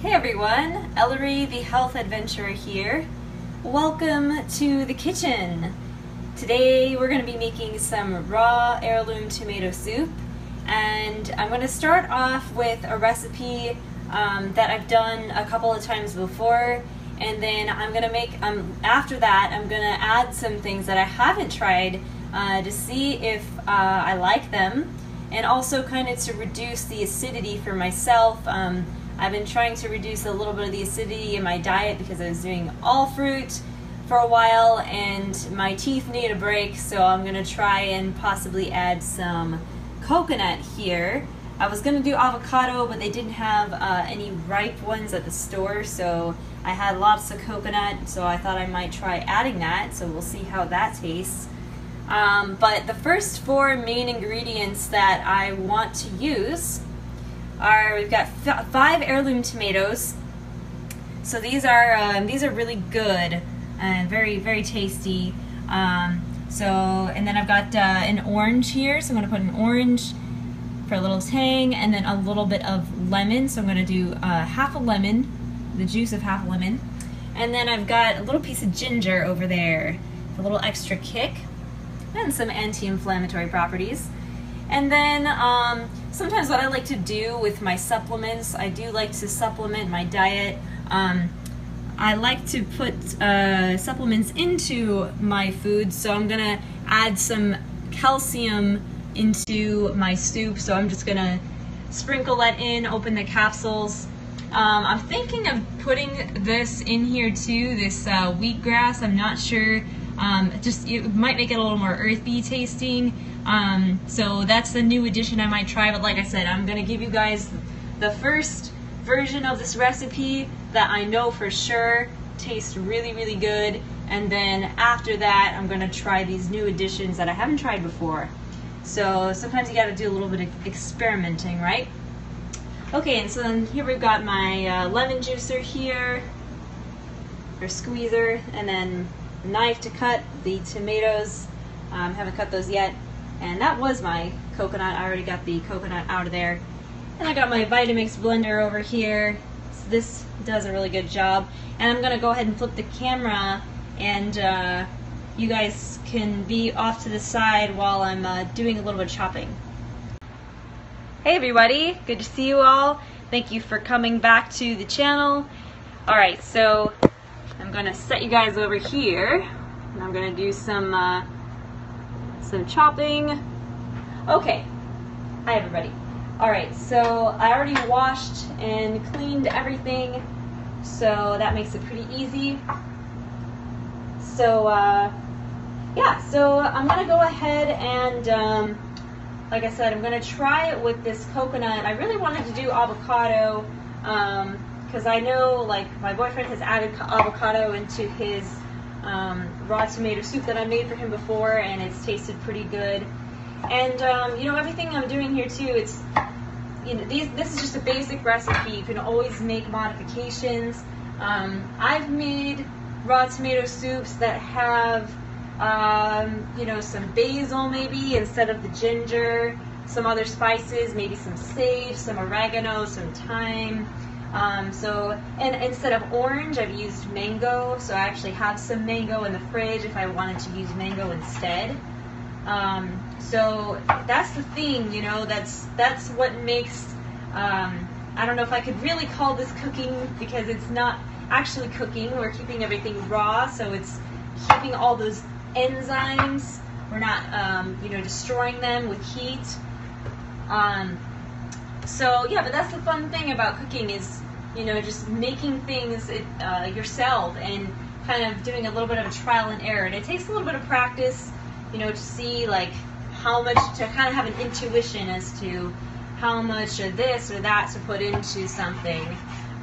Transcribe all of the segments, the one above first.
Hey everyone, Ellery the Health Adventurer here. Welcome to the kitchen. Today we're going to be making some raw heirloom tomato soup and I'm going to start off with a recipe um, that I've done a couple of times before and then I'm going to make, um, after that I'm going to add some things that I haven't tried uh, to see if uh, I like them and also kind of to reduce the acidity for myself. Um, I've been trying to reduce a little bit of the acidity in my diet because I was doing all fruit for a while and my teeth need a break so I'm gonna try and possibly add some coconut here. I was gonna do avocado but they didn't have uh, any ripe ones at the store so I had lots of coconut so I thought I might try adding that so we'll see how that tastes. Um, but the first four main ingredients that I want to use are we've got five heirloom tomatoes. So these are um, these are really good and very very tasty. Um, so and then I've got uh, an orange here. So I'm gonna put an orange for a little tang, and then a little bit of lemon. So I'm gonna do uh, half a lemon, the juice of half a lemon, and then I've got a little piece of ginger over there, a little extra kick, and some anti-inflammatory properties. And then um, sometimes what I like to do with my supplements, I do like to supplement my diet. Um, I like to put uh, supplements into my food, so I'm gonna add some calcium into my soup. So I'm just gonna sprinkle that in, open the capsules. Um, I'm thinking of putting this in here too, this uh, wheatgrass. I'm not sure. Um, just it might make it a little more earthy tasting. Um, so that's the new addition I might try. But like I said, I'm gonna give you guys the first version of this recipe that I know for sure tastes really, really good. And then after that, I'm gonna try these new additions that I haven't tried before. So sometimes you gotta do a little bit of experimenting, right? Okay, and so then here we've got my uh, lemon juicer here, or squeezer, and then knife to cut the tomatoes. Um, haven't cut those yet. And that was my coconut. I already got the coconut out of there. And I got my Vitamix blender over here. So this does a really good job. And I'm gonna go ahead and flip the camera and uh, you guys can be off to the side while I'm uh, doing a little bit of chopping. Hey everybody, good to see you all. Thank you for coming back to the channel. Alright, so I'm gonna set you guys over here and I'm gonna do some uh, some chopping. Okay, hi everybody. Alright, so I already washed and cleaned everything, so that makes it pretty easy. So, uh, yeah, so I'm gonna go ahead and, um, like I said, I'm gonna try it with this coconut. I really wanted to do avocado, because I know, like, my boyfriend has added avocado into his um, raw tomato soup that I made for him before, and it's tasted pretty good. And um, you know, everything I'm doing here too, it's you know, these this is just a basic recipe. You can always make modifications. Um, I've made raw tomato soups that have um, you know some basil maybe instead of the ginger, some other spices, maybe some sage, some oregano, some thyme. Um, so, and instead of orange, I've used mango. So I actually have some mango in the fridge if I wanted to use mango instead. Um, so that's the thing, you know, that's, that's what makes, um, I don't know if I could really call this cooking because it's not actually cooking. We're keeping everything raw, so it's keeping all those enzymes. We're not, um, you know, destroying them with heat. Um, so yeah, but that's the fun thing about cooking is, you know, just making things uh, yourself and kind of doing a little bit of a trial and error. And it takes a little bit of practice, you know, to see like how much to kind of have an intuition as to how much of this or that to put into something.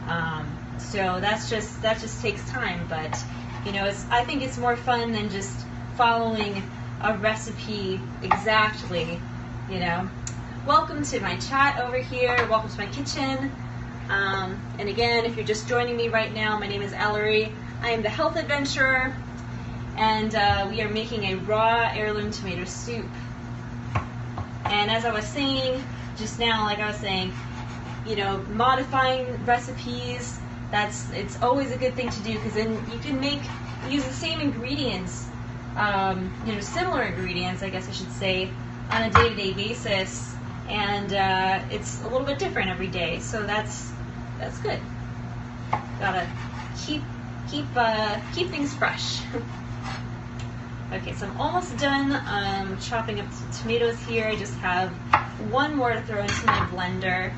Um, so that's just that just takes time, but you know, it's I think it's more fun than just following a recipe exactly, you know. Welcome to my chat over here. Welcome to my kitchen. Um, and again, if you're just joining me right now, my name is Ellery. I am the health adventurer. and uh, we are making a raw heirloom tomato soup. And as I was saying just now, like I was saying, you know, modifying recipes, that's it's always a good thing to do because then you can make use the same ingredients, um, you know, similar ingredients, I guess I should say, on a day-to-day basis, and uh, it's a little bit different every day. So that's that's good. Gotta keep keep uh, keep things fresh. okay, so I'm almost done um, chopping up the tomatoes here. I just have one more to throw into my blender.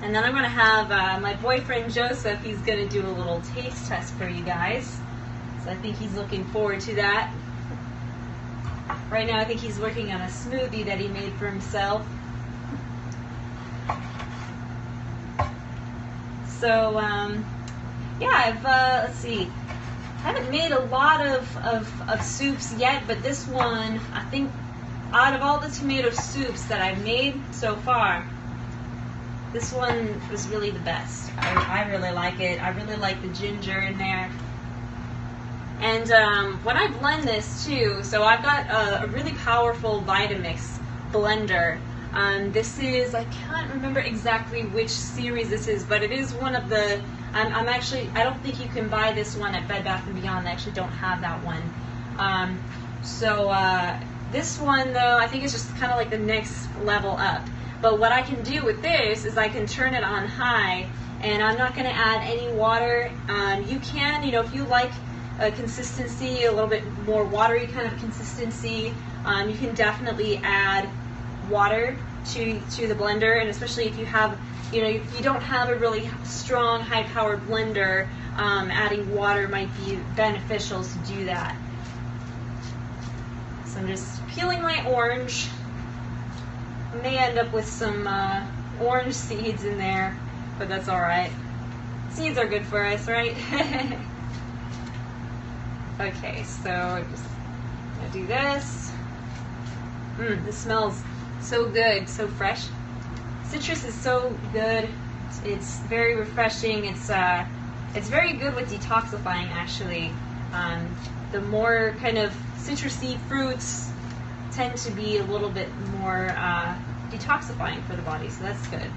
And then I'm to have uh, my boyfriend Joseph, he's to do a little taste test for you guys. So I think he's looking forward to that. Right now I think he's working on a smoothie that he made for himself. So, um, yeah, I've, uh, let's see, I haven't made a lot of, of, of soups yet, but this one, I think, out of all the tomato soups that I've made so far, this one was really the best. I, I really like it. I really like the ginger in there. And um, when I blend this too, so I've got a, a really powerful Vitamix blender um, this is, I can't remember exactly which series this is, but it is one of the, I'm, I'm actually, I don't think you can buy this one at Bed Bath & Beyond. They actually don't have that one. Um, so uh, this one, though, I think is just kind of like the next level up. But what I can do with this is I can turn it on high, and I'm not going to add any water. Um, you can, you know, if you like a consistency, a little bit more watery kind of consistency, um, you can definitely add water to to the blender, and especially if you have, you know, if you don't have a really strong, high-powered blender, um, adding water might be beneficial to do that. So I'm just peeling my orange. I may end up with some uh, orange seeds in there, but that's all right. Seeds are good for us, right? okay, so just gonna do this. Mmm, this smells so good, so fresh. Citrus is so good. It's very refreshing. It's uh, it's very good with detoxifying actually. Um, the more kind of citrusy fruits tend to be a little bit more uh, detoxifying for the body, so that's good.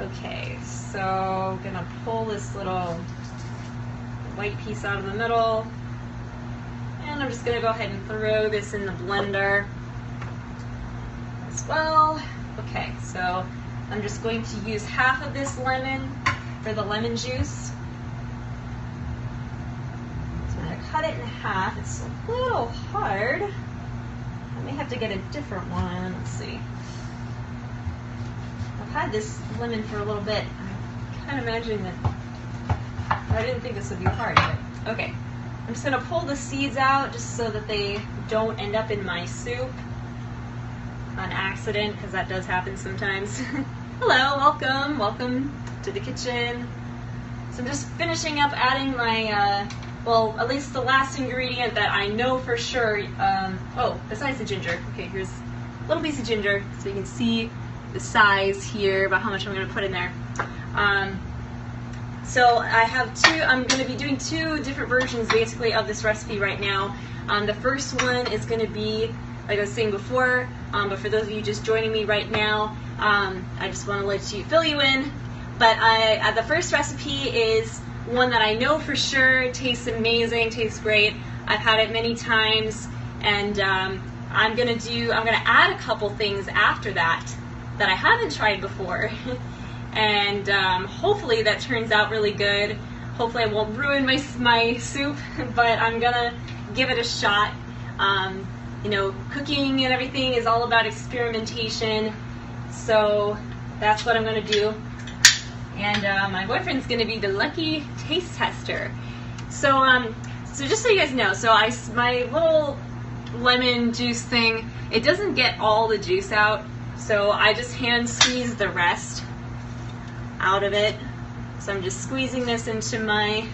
Okay, so I'm gonna pull this little white piece out of the middle. And I'm just gonna go ahead and throw this in the blender as well. Okay, so I'm just going to use half of this lemon for the lemon juice. So I'm to cut it in half. It's a little hard. I may have to get a different one. Let's see. I've had this lemon for a little bit. I can't imagine that. I didn't think this would be hard, but okay. I'm just to pull the seeds out just so that they don't end up in my soup on accident because that does happen sometimes. Hello, welcome, welcome to the kitchen. So I'm just finishing up adding my, uh, well, at least the last ingredient that I know for sure. Um, oh, besides the ginger. Okay, here's a little piece of ginger so you can see the size here about how much I'm to put in there. Um, so I have two, I'm going to be doing two different versions basically of this recipe right now. Um, the first one is going to be like I was saying before, um, but for those of you just joining me right now, um, I just want to let you fill you in. But I, uh, the first recipe is one that I know for sure tastes amazing, tastes great. I've had it many times, and um, I'm gonna do. I'm gonna add a couple things after that that I haven't tried before, and um, hopefully that turns out really good. Hopefully I won't ruin my my soup, but I'm gonna give it a shot. Um, you know, cooking and everything is all about experimentation. So that's what I'm to do. And uh, my boyfriend's to be the lucky taste tester. So, um, so just so you guys know, so I my little lemon juice thing, it doesn't get all the juice out. So I just hand squeeze the rest out of it. So I'm just squeezing this into my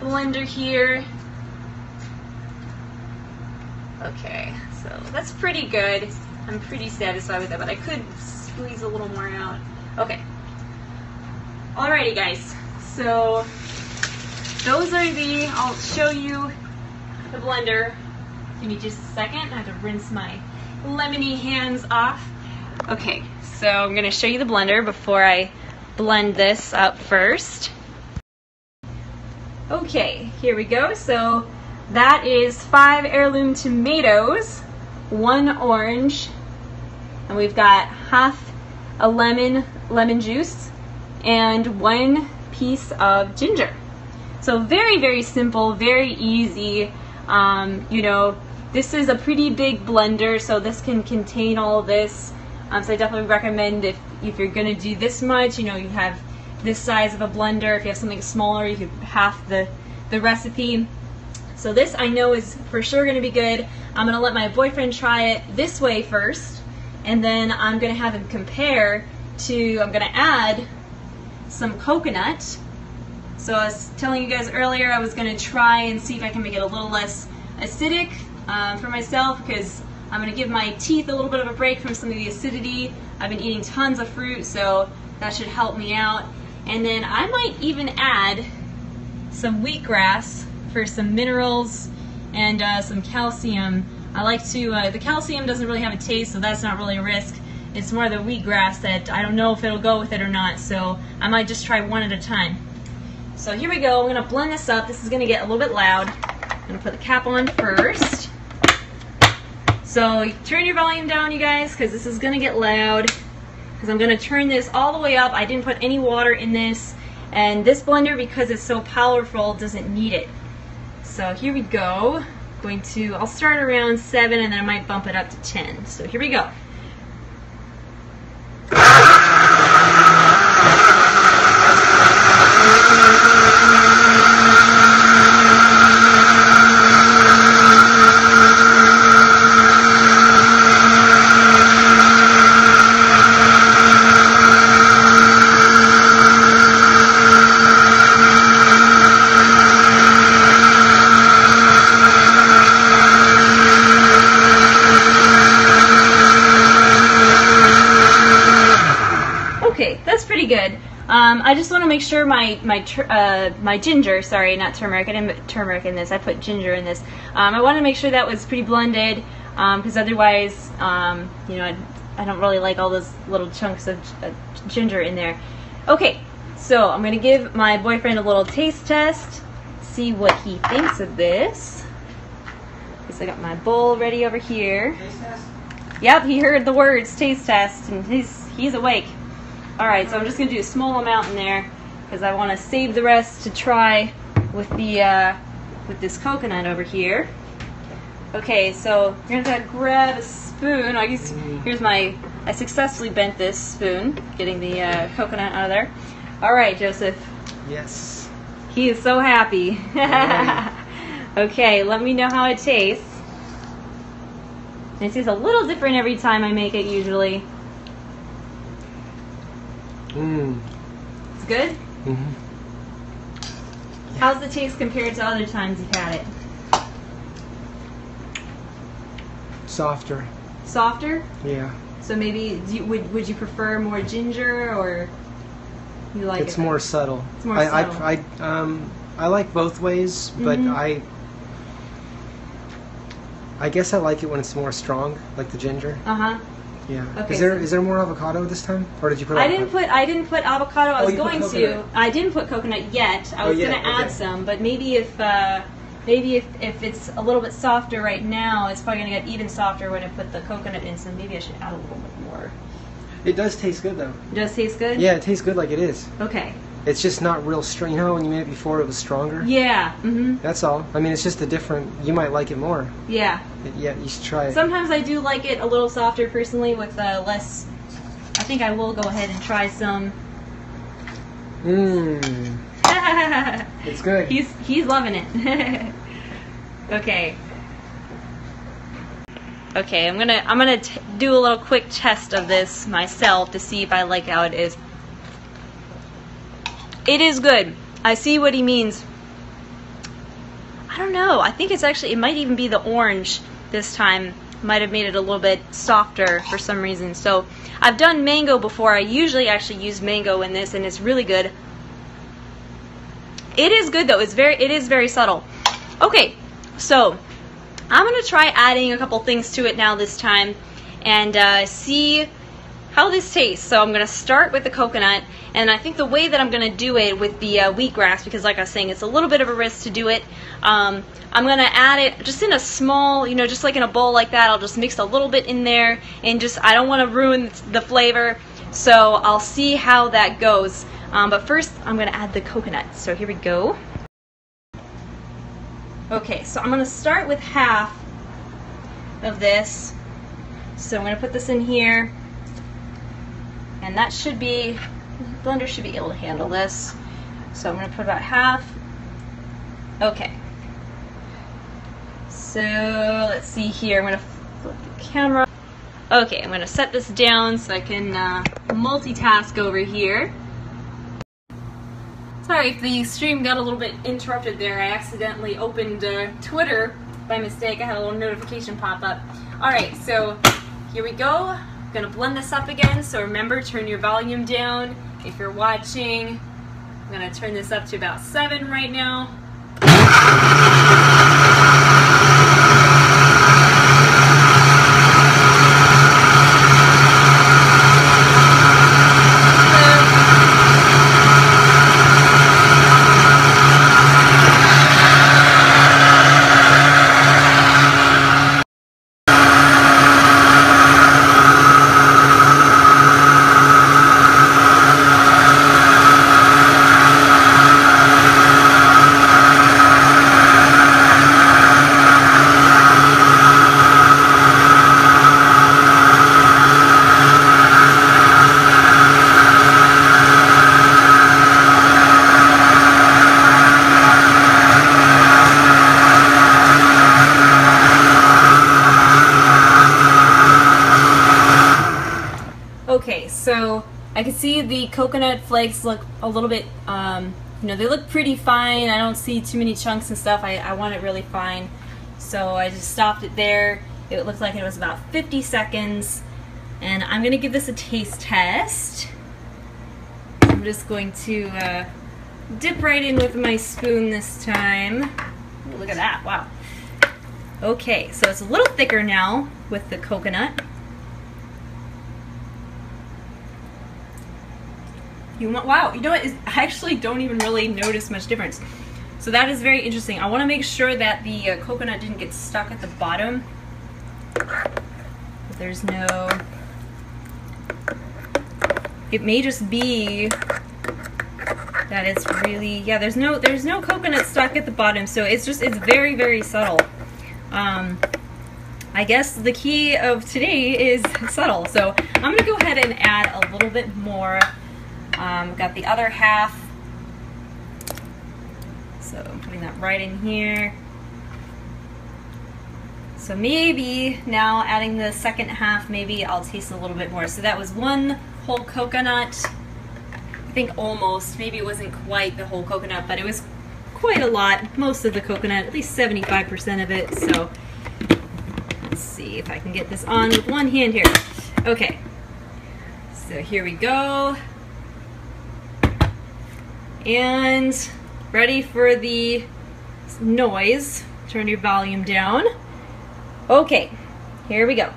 blender here. Okay, so that's pretty good. I'm pretty satisfied with that, but I could squeeze a little more out. Okay. Alrighty, guys. So those are the, I'll show you the blender. Give me just a second. I have to rinse my lemony hands off. Okay, so I'm gonna show you the blender before I blend this up first. Okay, here we go. So that is five heirloom tomatoes, one orange, and we've got half a lemon, lemon juice, and one piece of ginger. So very, very simple, very easy. Um, you know, this is a pretty big blender, so this can contain all this. Um, so I definitely recommend if, if you're gonna do this much, you know, you have this size of a blender. If you have something smaller, you could half the, the recipe. So this I know is for sure gonna be good. I'm gonna let my boyfriend try it this way first, and then I'm gonna have him compare to, I'm gonna add some coconut. So I was telling you guys earlier I was going to try and see if I can make it a little less acidic um, for myself because I'm going to give my teeth a little bit of a break from some of the acidity. I've been eating tons of fruit so that should help me out. And then I might even add some wheatgrass for some minerals and uh, some calcium. I like to, uh, the calcium doesn't really have a taste so that's not really a risk. It's more the wheatgrass that I don't know if it'll go with it or not, so I might just try one at a time. So here we go, I'm gonna blend this up. This is gonna get a little bit loud. I'm gonna put the cap on first. So turn your volume down, you guys, because this is gonna get loud. Because I'm gonna turn this all the way up. I didn't put any water in this. And this blender, because it's so powerful, doesn't need it. So here we go. Going to, I'll start around seven and then I might bump it up to 10. So here we go. Okay, that's pretty good. Um, I just want to make sure my my uh, my ginger, sorry, not turmeric. I didn't put turmeric in this. I put ginger in this. Um, I want to make sure that was pretty blended, because um, otherwise, um, you know, I, I, don't really like all those little chunks of uh, ginger in there. Okay, so I'm gonna give my boyfriend a little taste test, see what he thinks of this. Guess I got my bowl ready over here. Yep, he heard the words taste test, and he's he's awake. Alright, so I'm just to do a small amount in there because I want to save the rest to try with the uh, with this coconut over here. Okay, so you're to grab a spoon. I guess here's my, I successfully bent this spoon, getting the uh, coconut out of there. Alright, Joseph. Yes. He is so happy. okay, let me know how it tastes. It tastes a little different every time I make it usually. Mmm. It's good? Mm-hmm. How's the taste compared to other times you've had it? Softer. Softer? Yeah. So maybe you, would would you prefer more ginger or you like it's it more subtle. It's more I, subtle. I, I, um, I like both ways, but Mhm. I, I guess I like it when it's more strong, like the ginger. Uh huh. Yeah. Okay, Is there is there more avocado this time, or did you put? I didn't avocado? put I didn't put avocado. I Oh, was going to. I didn't put coconut yet. I Oh, was yeah, gonna add okay. some, but maybe if uh, maybe if, if it's a little bit softer right now, it's probably gonna get even softer when I put the coconut in. So maybe I should add a little bit more. It does taste good though. It does taste good. Yeah, it tastes good like it is. Okay. It's just not real strong. You know, when you made it before, it was stronger. Yeah. Mhm. That's all. I mean, it's just a different. You might like it more. Yeah. Yeah, you should try it. Sometimes I do like it a little softer personally with uh, less. I think I will go ahead and try some. Mmm. It's good. he's he's loving it. okay. Okay, I'm gonna I'm gonna t- do a little quick test of this myself to see if I like how it is. It is good. I see what he means. I don't know. I think it's actually it might even be the orange this time. Might have made it a little bit softer for some reason. So I've done mango before. I usually actually use mango in this, and it's really good. It is good though. It's very it is very subtle. Okay, so I'm gonna try adding a couple things to it now this time and uh, see how this tastes. So I'm gonna start with the coconut and I think the way that I'm gonna do it with the uh, wheatgrass because like I was saying it's a little bit of a risk to do it. Um, I'm gonna add it just in a small, you know, just like in a bowl like that. I'll just mix a little bit in there and just I don't want to ruin the flavor. So I'll see how that goes. Um, but first, I'm gonna add the coconut. So here we go. Okay, so I'm gonna start with half of this. So I'm gonna put this in here. And that should be, blender should be able to handle this. So I'm gonna put about half. Okay. So let's see here, I'm gonna flip the camera. Okay, I'm gonna set this down so I can uh, multitask over here. Sorry if the stream got a little bit interrupted there. I accidentally opened uh, Twitter by mistake. I had a little notification pop up. Alright, so here we go. Gonna blend this up again. So remember, turn your volume down. If you're watching, I'm gonna turn this up to about 7 right now. See the coconut flakes look a little bit, um, you know, they look pretty fine. I don't see too many chunks and stuff. I, I want it really fine. So I just stopped it there. It looked like it was about 50 seconds. And I'm to give this a taste test. I'm just going to uh, dip right in with my spoon this time. Look at that, wow. Okay, so it's a little thicker now with the coconut. You want, wow, you know what? I actually don't even really notice much difference. So that is very interesting. I want to make sure that the uh, coconut didn't get stuck at the bottom. There's no... It may just be that it's really, yeah, there's no, there's no coconut stuck at the bottom. So it's just, it's very, very subtle. Um, I guess the key of today is subtle. So I'm to go ahead and add a little bit more um, got the other half. So I'm putting that right in here. So maybe now adding the second half, maybe I'll taste a little bit more. So that was one whole coconut. I think almost, maybe it wasn't quite the whole coconut, but it was quite a lot. Most of the coconut, at least 75% of it. So let's see if I can get this on with one hand here. Okay, so here we go and ready for the noise. Turn your volume down. Okay, here we go.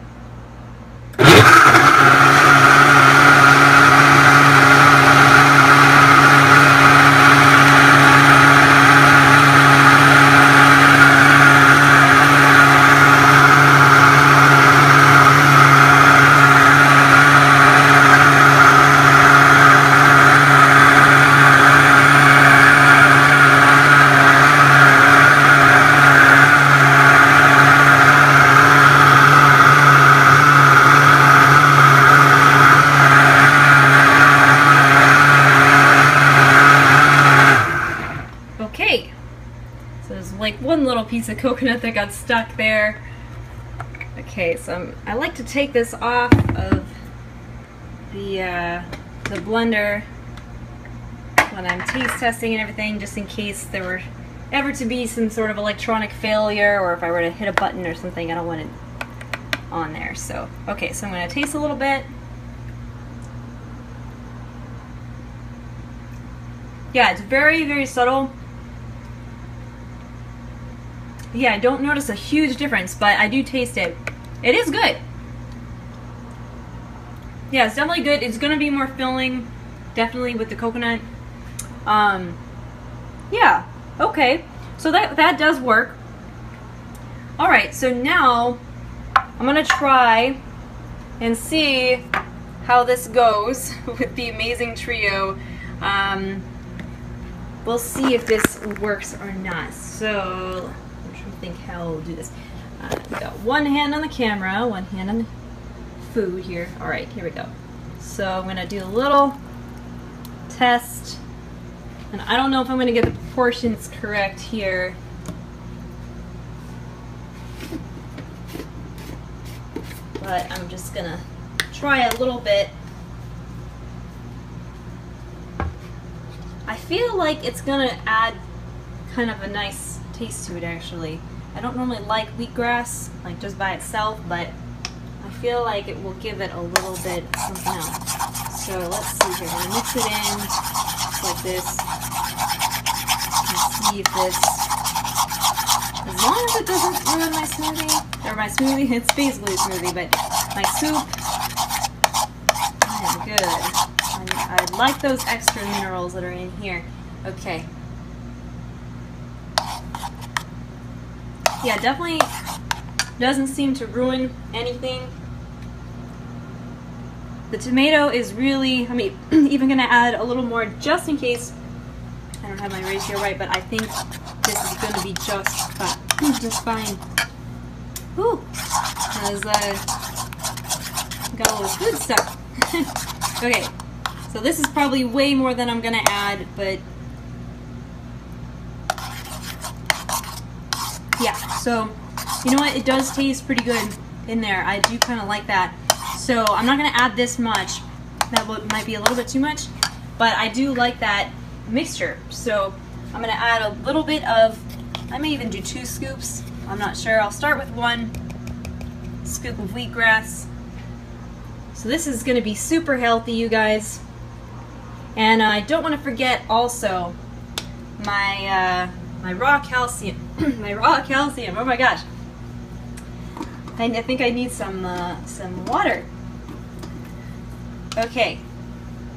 Piece of coconut that got stuck there. Okay, so I'm, i like to take this off of the, uh, the blender when I'm taste testing and everything, just in case there were ever to be some sort of electronic failure or if I were to hit a button or something, I don't want it on there. So, okay, so I'm going to taste a little bit. Yeah, it's very, very subtle. Yeah, I don't notice a huge difference, but I do taste it. It is good. Yeah, it's definitely good. It's gonna be more filling, definitely with the coconut. Um, yeah, okay. So that that does work. All right, so now I'm gonna try and see how this goes with the amazing trio. Um, we'll see if this works or not. So to think how I'll do this. Uh, got one hand on the camera, one hand on food here. All right, here we go. So I'm gonna do a little test. And I don't know if I'm gonna get the proportions correct here. But I'm just gonna try a little bit. I feel like it's gonna add kind of a nice taste to it actually. I don't normally like wheatgrass, like just by itself, but I feel like it will give it a little bit something else. So let's see here. I'm gonna mix it in like this. And see if this, as long as it doesn't ruin my smoothie, or my smoothie, it's basically a smoothie, but my soup, good. I like those extra minerals that are in here. Okay. Yeah, definitely doesn't seem to ruin anything. The tomato is really, I mean, even gonna add a little more just in case. I don't have my ratio right, but I think this is gonna be just fine. just fine. Ooh, uh, got all this good stuff. okay, so this is probably way more than I'm gonna add, but yeah, so you know what? It does taste pretty good in there. I do kind of like that. So I'm not going to add this much. That might be a little bit too much, but I do like that mixture. So I'm going to add a little bit of, I may even do two scoops. I'm not sure. I'll start with one scoop of wheatgrass. So this is going to be super healthy, you guys. And I don't want to forget also my uh, my raw calcium. my raw calcium. Oh my gosh. I, I think I need some uh, some water. Okay.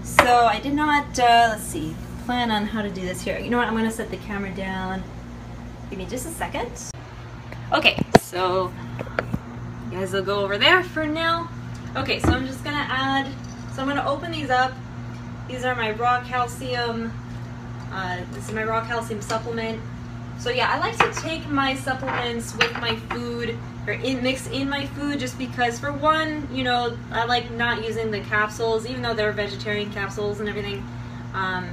So I did not. Uh, let's see. Plan on how to do this here. You know what? I'm gonna set the camera down. Give me just a second. Okay. So you guys will go over there for now. Okay. So I'm just gonna add. So I'm gonna open these up. These are my raw calcium. Uh, this is my raw calcium supplement. So yeah, I like to take my supplements with my food or in, mix in my food just because for one, you know, I like not using the capsules, even though they're vegetarian capsules and everything. Um,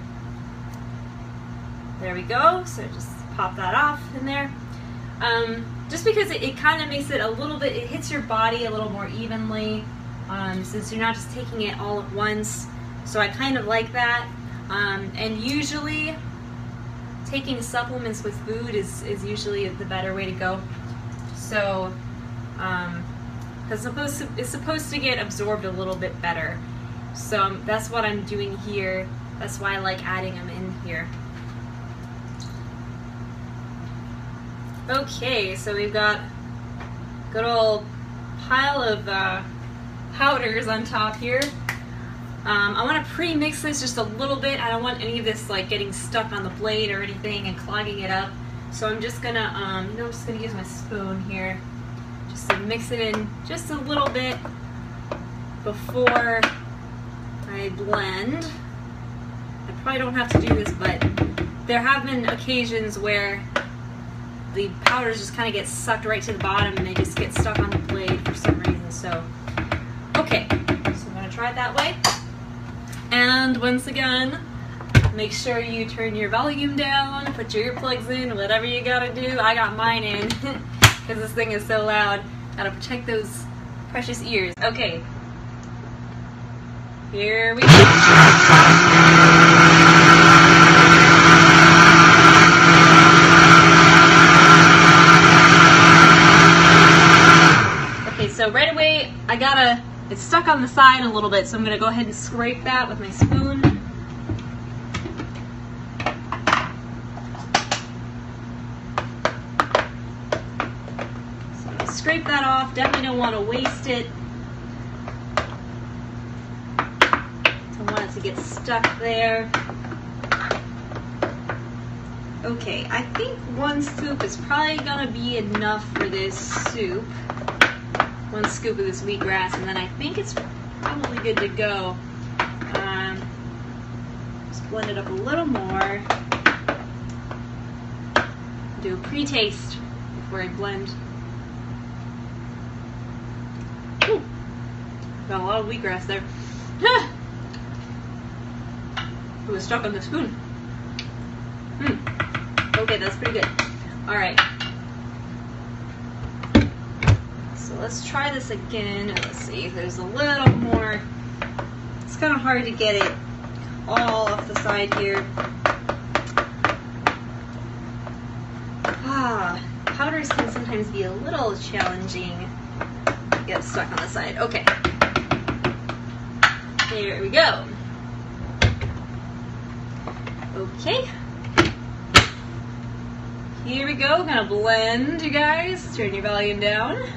there we go. So just pop that off in there. Um, just because it, it kind of makes it a little bit, it hits your body a little more evenly um, since you're not just taking it all at once. So I kind of like that. Um, and usually taking supplements with food is, is usually the better way to go. So, um, it's supposed to, it's supposed to get absorbed a little bit better. So um, that's what I'm doing here. That's why I like adding them in here. Okay, so we've got good old pile of uh, powders on top here. Um, I want to pre-mix this just a little bit. I don't want any of this like getting stuck on the blade or anything and clogging it up. So I'm just gonna, um, you know, I'm just gonna use my spoon here just to mix it in just a little bit before I blend. I probably don't have to do this, but there have been occasions where the powders just kind of get sucked right to the bottom and they just get stuck on the blade for some reason. So, okay, so I'm gonna try it that way. And once again, make sure you turn your volume down, put your earplugs in, whatever you gotta do. I got mine in because this thing is so loud. Gotta protect those precious ears. Okay. Here we go. Okay, so right away I gotta it's stuck on the side a little bit, so I'm going to go ahead and scrape that with my spoon. scrape that off. Definitely don't want to waste it. Don't want it to get stuck there. Okay, I think one scoop is probably gonna be enough for this soup. One scoop of this wheatgrass, and then I think it's probably good to go. Um, just blend it up a little more. Do a pre-taste before I blend. Ooh, got a lot of wheatgrass there. it was stuck on the spoon. Hmm. Okay, that's pretty good. All right. So let's try this again. Let's see if there's a little more. It's kind of hard to get it all off the side here. Ah, powders can sometimes be a little challenging to get stuck on the side. Okay. There we go. Okay. Here we go. Gonna blend, you guys. Turn your volume down.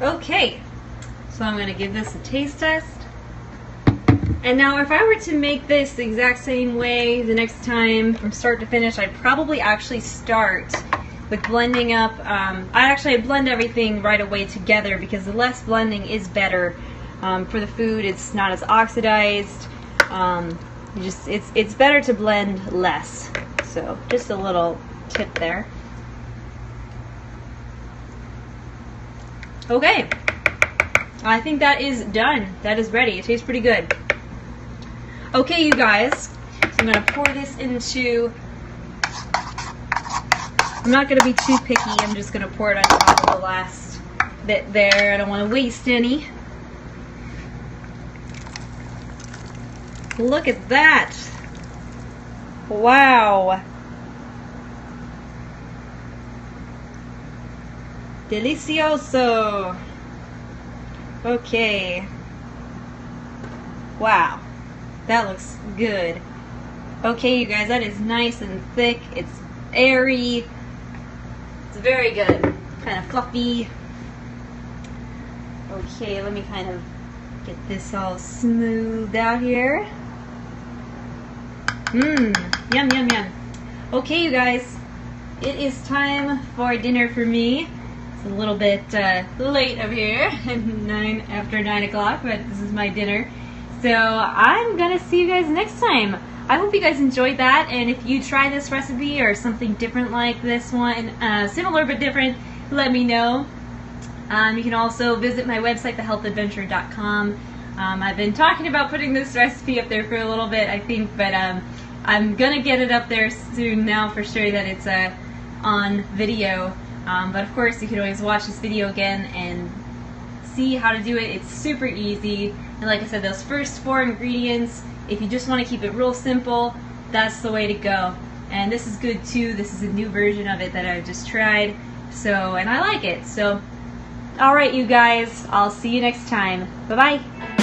Okay, gonna give this a taste test. And now if I were to make this the exact same way the next time from start to finish, I'd probably actually start with blending up. Um, I actually blend everything right away together because the less blending is better um, for the food. It's not as oxidized. Um, just it's it's better to blend less. So just a little tip there. Okay. I think that is done. That is ready. It tastes pretty good. Okay, you guys. So I'm going to pour this into... I'm not going to be too picky. I'm just going to pour it on top of the last bit there. I don't want to waste any. Look at that. Wow. Delicioso. Okay. Wow. That looks good. Okay, you guys, that is nice and thick. It's airy. It's very good. Kind of fluffy. Okay, let me kind of get this all smoothed out here. Mmm, yum, yum, yum. Okay, you guys, it is time for dinner for me. A little bit uh, late over here, nine after nine o'clock, but this is my dinner. So I'm gonna see you guys next time. I hope you guys enjoyed that, and if you try this recipe or something different like this one, uh, similar but different, let me know. Um, you can also visit my website, thehealthadventurer.com. Um, I've been talking about putting this recipe up there for a little bit, I think, but um, I'm gonna get it up there soon now for sure that it's uh, on video. Um, but of course, you can always watch this video again and see how to do it. It's super easy. And like I said, those first four ingredients, if you just want to keep it real simple, that's the way to go. And this is good too. This is a new version of it that I've just tried. So, and I like it. So, alright you guys, I'll see you next time. Bye-bye.